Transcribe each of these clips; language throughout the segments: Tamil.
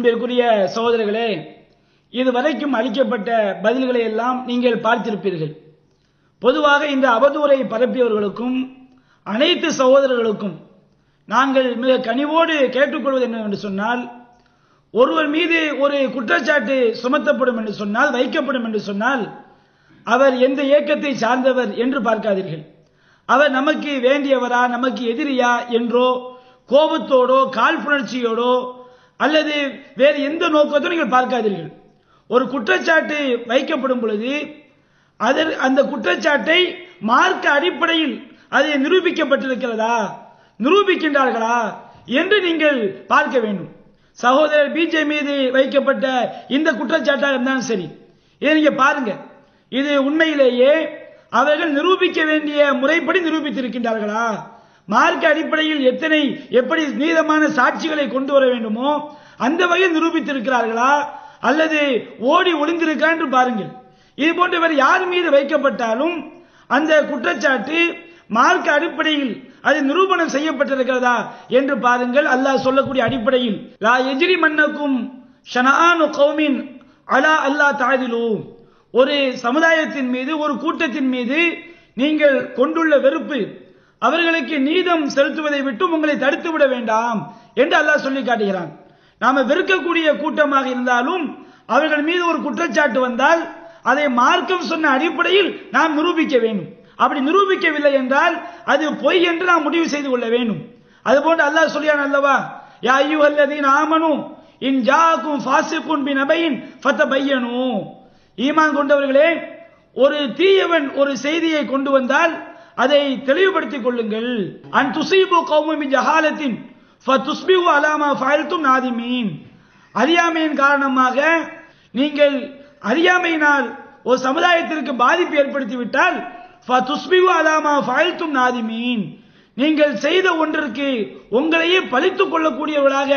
அன்பிற்குரிய சகோதரர்களே இதுவரைக்கும் அளிக்கப்பட்ட பதில்களை எல்லாம் நீங்கள் பார்த்திருப்பீர்கள். பொதுவாக இந்த அவதூறை பரப்பியவர்களுக்கும் அனைத்து சகோதரர்களுக்கும் நாங்கள் மிக கனிவோடு கேட்டுக்கொள்வது என்னவென்று சொன்னால் ஒருவர் மீது ஒரு குற்றச்சாட்டு சுமத்தப்படும் என்று சொன்னால் வைக்கப்படும் என்று சொன்னால் அவர் எந்த இயக்கத்தை சார்ந்தவர் என்று பார்க்காதீர்கள். அவர் நமக்கு வேண்டியவரா நமக்கு எதிரியா என்றோ கோபத்தோடோ காழ்ப்புணர்ச்சியோடோ அல்லது வேறு எந்த நோக்கத்தையும் நீங்கள் பார்க்காதீர்கள். ஒரு குற்றச்சாட்டு வைக்கப்படும் பொழுது அதர் அந்த குற்றச்சாட்டை மார்க்க அடிப்படையில் அது நிரூபிக்கப்பட்டிருக்கிறதா? நிரூபிக்கின்றார்களா? என்று நீங்கள் பார்க்க வேண்டும். சகோதரர் பிஜே மீது வைக்கப்பட்ட இந்த குற்றச்சாட்டாக இருந்தாலும் சரி. இதை நீங்க பாருங்க. இது உண்மையிலேயே அவர்கள் நிரூபிக்க வேண்டிய முறைப்படி நிரூபித்திருக்கின்றார்களா? மார்க்க அடிப்படையில் எத்தனை எப்படி நீதமான சாட்சிகளை கொண்டு வர வேண்டுமோ அந்த வகையில் நிரூபித்திருக்கிறார்களா? அல்லது ஓடி ஒளிந்திருக்கா என்று பாருங்கள். இது போன்ற யார் மீது வைக்கப்பட்டாலும் அந்த குற்றச்சாட்டு மார்க்க அடிப்படையில் அது நிரூபணம் செய்யப்பட்டிருக்கிறதா என்று பாருங்கள். அல்லாஹ் சொல்லக்கூடிய அடிப்படையில் லா எஜிரி மன்னக்கும் ஷனானு கௌமின் அலா அல்லாஹ் தாதிலு ஒரு சமுதாயத்தின் மீது ஒரு கூட்டத்தின் மீது நீங்கள் கொண்டுள்ள வெறுப்பு அவர்களுக்கு நீதம் செலுத்துவதை விட்டு உங்களை தடுத்து விட வேண்டாம் என்று அல்லாஹ் சொல்லி காட்டுகிறான். நாம வெறுக்கக்கூடிய கூட்டமாக இருந்தாலும் அவர்கள் மீது ஒரு குற்றச்சாட்டு வந்தால் அதை மார்க்கம் சொன்ன அடிப்படையில் நாம் நிரூபிக்க வேண்டும். அப்படி நிரூபிக்கவில்லை என்றால் அது பொய் என்று நாம் முடிவு செய்து கொள்ள வேண்டும். அதுபோன்று அல்லாஹ் சொல்லியான் அல்லவா? யா ஐயோ அல்லது ஆமனு இன் ஜாக்கும் ஃபாசிகுன் பின் அபையின் ஃபத்தபையனு ஈமான் கொண்டவர்களே ஒரு தீயவன் ஒரு செய்தியை கொண்டு வந்தால் அதை தெளிவுபடுத்திக் கொள்ளுங்கள். அன் துசீபு கௌமி ஜஹாலத்தின் ஃபதுஸ்பிஹு அலாமா ஃபஅல்தும் நாதிமீன். அறியாமையின் காரணமாக நீங்கள் அறியாமையினால் ஒரு சமுதாயத்திற்கு பாதிப்பு ஏற்படுத்தி விட்டால் அலாமா ஃபஅல்தும் நாதிமீன். நீங்கள் செய்த ஒன்றிற்கு உங்களையே பழித்துக் கொள்ளக்கூடியவர்களாக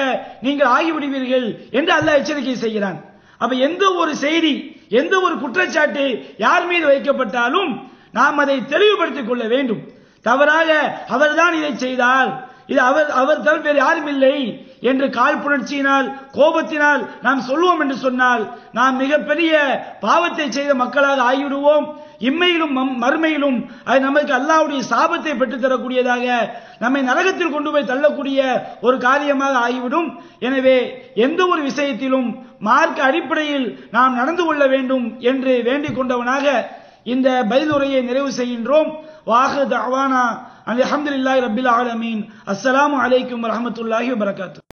நீங்கள் ஆகிவிடுவீர்கள் என்று அல்லாஹ் எச்சரிக்கை செய்கிறான். அப்ப எந்த ஒரு செய்தி எந்த ஒரு குற்றச்சாட்டு யார் மீது வைக்கப்பட்டாலும் நாம் அதை தெளிவுபடுத்திக் கொள்ள வேண்டும். தவறாக அவர்தான் இதை செய்தால் இது அவர் அவர் தவிர வேறு யாரும் இல்லை என்று காழ்ப்புணர்ச்சியினால் கோபத்தினால் நாம் சொல்லுவோம் என்று சொன்னால் நாம் மிகப்பெரிய பாவத்தை செய்த மக்களாக ஆகிவிடுவோம். இம்மையிலும் மம்- மறுமையிலும் அது நமக்கு அல்லாவுடைய சாபத்தை பெற்றுத் தரக்கூடியதாக நம்மை நரகத்தில் கொண்டு போய் தள்ளக்கூடிய ஒரு காரியமாக ஆகிவிடும். எனவே எந்த ஒரு விஷயத்திலும் மார்க்க அடிப்படையில் நாம் நடந்து கொள்ள வேண்டும் என்று வேண்டிக் கொண்டவனாக இந்த பதிலுரையை நிறைவு செய்கின்றோம் வாஹு தவானா அல்ஹம்துலில்லாஹி ரப்பில் ஆலமீன் அஸ்ஸலாமு அலைக்கும் வரஹ்மத்துல்லாஹி வபரகாத்துஹு